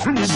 Somebody